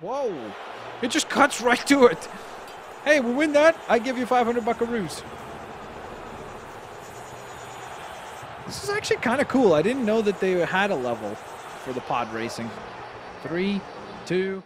Whoa. It just cuts right to it. Hey, we win that. I give you 500 buckaroos. This is actually kind of cool. I didn't know that they had a level for the pod racing. Three, two,